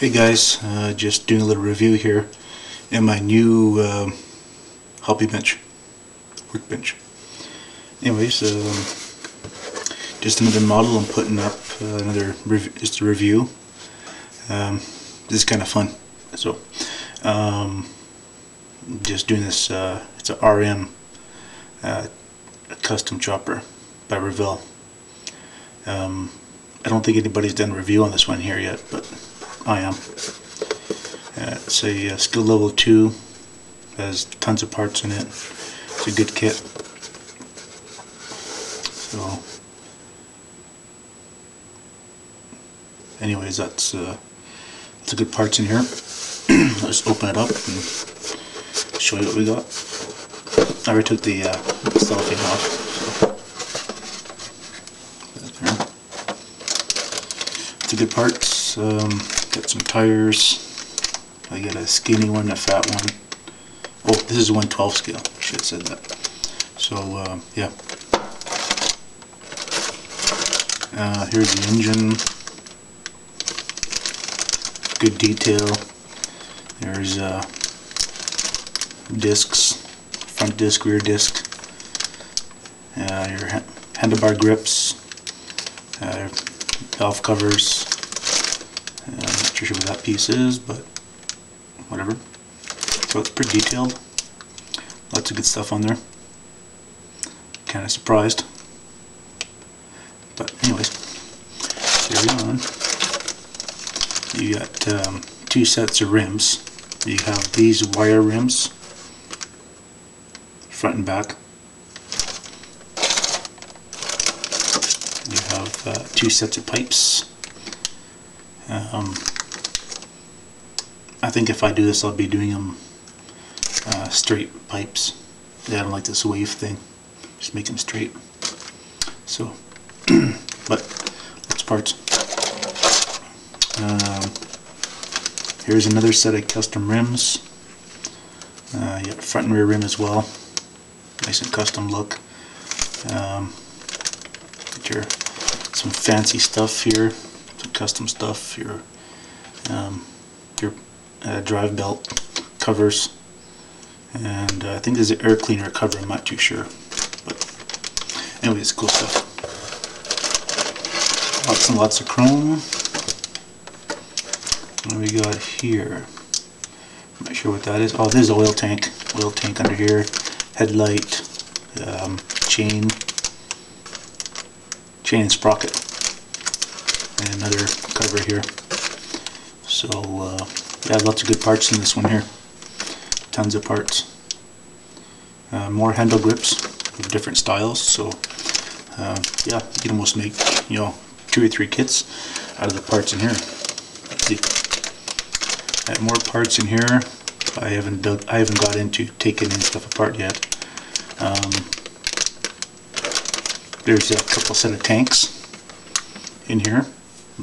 Hey guys, uh, just doing a little review here in my new um, hobby bench, workbench. Anyways, um, just another model I'm putting up, uh, another just a review. Um, this is kind of fun, so um, just doing this. Uh, it's a RM uh, custom chopper by Revell. Um, I don't think anybody's done a review on this one here yet, but I am. Uh, it's a uh, skill level 2, has tons of parts in it. It's a good kit. So, anyways, that's uh, that's a good parts in here. Let's open it up and show you what we got. I already took the uh, cellophane off. It's a good parts. Um, got some tires. I got a skinny one, a fat one. Oh, this is a 112 scale. Should have said that. So, uh, yeah. Uh, here's the engine. Good detail. There's uh, discs, front disc, rear disc. Uh, your ha handlebar grips. Uh, valve covers. I'm not sure what that piece is, but whatever. So it's pretty detailed. Lots of good stuff on there. Kind of surprised. But anyways, carry on. You got um, two sets of rims. You have these wire rims, front and back. You have uh, two sets of pipes. Um, I think if I do this I'll be doing them uh, straight pipes. Yeah, I don't like this wave thing. Just make them straight. So, but that's parts. Um, here's another set of custom rims. Uh, front and rear rim as well. Nice and custom look. Um, your some fancy stuff here, some custom stuff. Your um, your uh, drive belt covers, and uh, I think there's an air cleaner cover. I'm not too sure, but anyway, it's cool stuff. Lots and lots of chrome. What do we got here? I'm not sure what that is. Oh, there's oil tank. Oil tank under here. Headlight. Um, chain. Chain and sprocket. And another cover here. So, uh, yeah, lots of good parts in this one here. Tons of parts. Uh, more handle grips of different styles. So, uh, yeah, you can almost make, you know, two or three kits out of the parts in here. Let's see. Got more parts in here. I haven't dug, I haven't got into taking any stuff apart yet. Um, there's a couple set of tanks in here.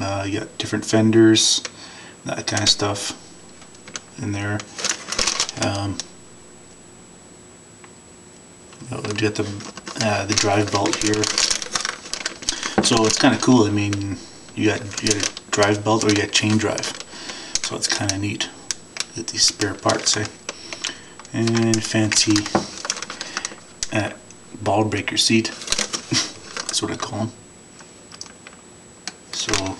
Uh, you got different fenders, that kind of stuff in there. Um, you got the uh, the drive belt here. So it's kind of cool. I mean, you got you got a drive belt or you got chain drive. So it's kind of neat. Get these spare parts, eh? And fancy uh, ball breaker seat. That's what I call them. So,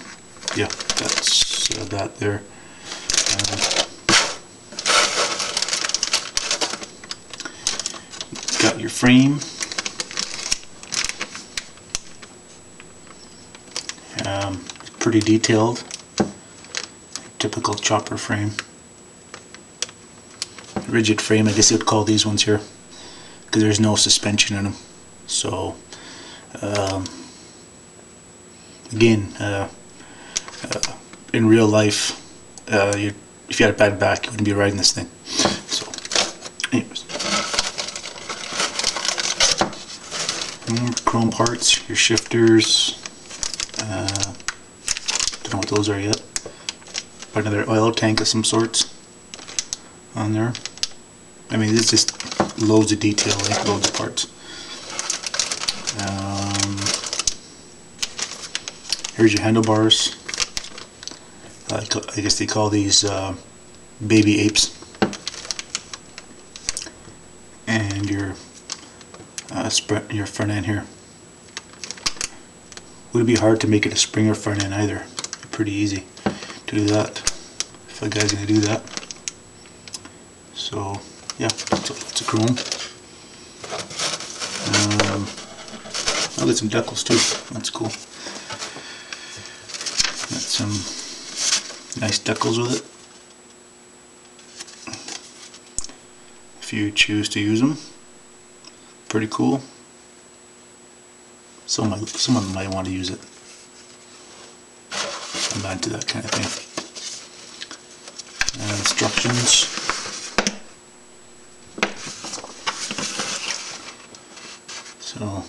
yeah, that's uh, that there. Uh, got your frame. Um, pretty detailed typical chopper frame. Rigid frame, I guess you'd call these ones here, because there's no suspension in them. So, um, again, uh, uh, in real life, uh, if you had a bad back, you wouldn't be riding this thing. So, anyways. More chrome parts, your shifters, uh, don't know what those are yet another oil tank of some sorts on there. I mean, it's just loads of detail, like loads of parts. Here's your handlebars. I, I guess they call these uh, baby apes. And your uh, your front end here. Would be hard to make it a Springer front end either. Pretty easy to do that. If a guy's gonna do that. So yeah, lots a, of chrome. Um, I'll get some decals too. That's cool. Some nice decals with it. If you choose to use them, pretty cool. Someone, someone might want to use it. I'm not into that kind of thing. Uh, instructions. So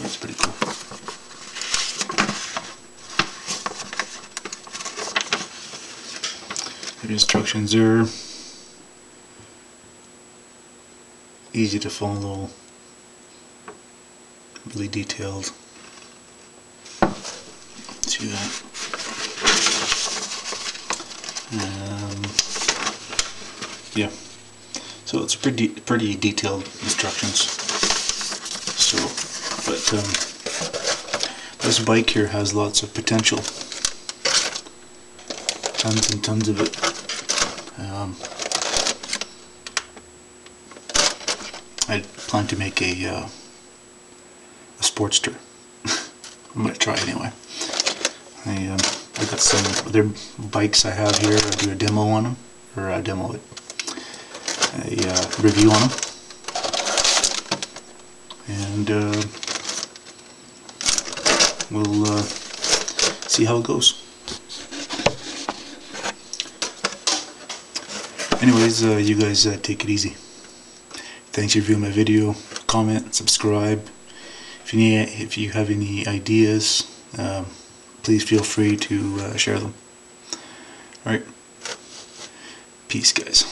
that's pretty cool. The instructions are easy to follow, really detailed. See that. Um, yeah. So it's pretty pretty detailed instructions. So, but um, this bike here has lots of potential. Tons and tons of it. Um, I plan to make a uh, a Sportster. I'm gonna try anyway. I um, I got some other bikes I have here. I'll do a demo on them, or a demo it a uh, review on them and uh, we'll uh, see how it goes anyways uh, you guys uh, take it easy. Thanks for viewing my video. Comment subscribe. If you need if you have any ideas um, please feel free to uh, share them. Alright peace guys